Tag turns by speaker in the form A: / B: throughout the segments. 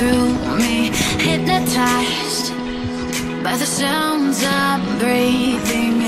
A: through me Hypnotized by the sounds I'm breathing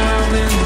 B: We were